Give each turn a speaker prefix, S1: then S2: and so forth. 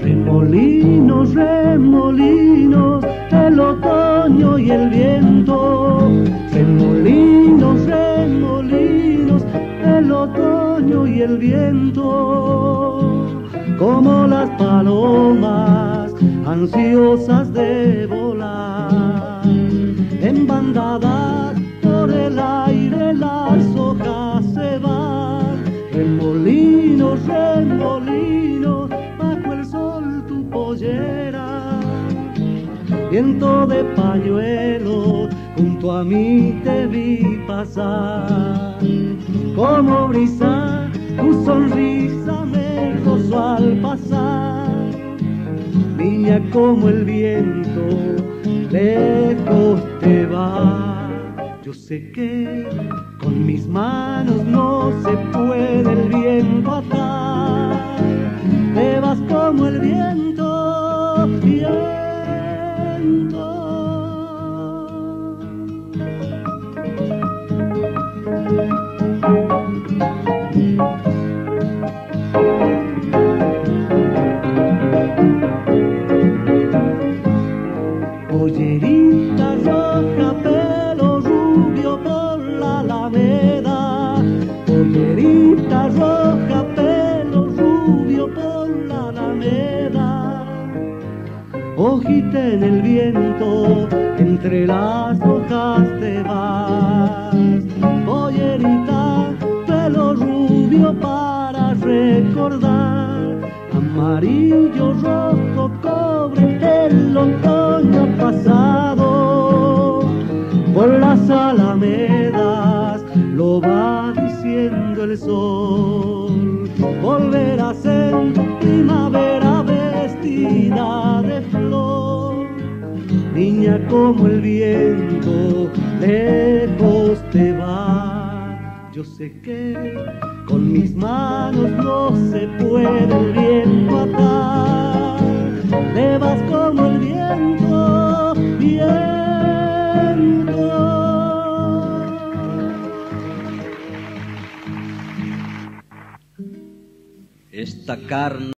S1: Remolinos, remolinos, el otoño y el viento. Remolinos, remolinos, el otoño y el viento. Como las palomas ansiosas de volar. En bandadas por el aire las hojas se van. Remolinos, remolinos, bajo el sol tu pollera. Viento de pañuelo, junto a mí te vi pasar. Como brisa, Como el viento, lejos te va. Yo sé que con mis manos no se puede el viento atar. Te vas como el viento, viento. Pollerita roja, pelo rubio por la alameda. Pollerita roja, pelo rubio por la alameda. Hojita en el viento, entre las hojas te vas. Pollerita, pelo rubio para recordar. Amarillo, rojo, cobre, el otoño alamedas lo va diciendo el sol. Volverás en primavera vestida de flor. Niña como el viento, lejos te va. Yo sé que con mis manos no se puede el viento
S2: Esta carne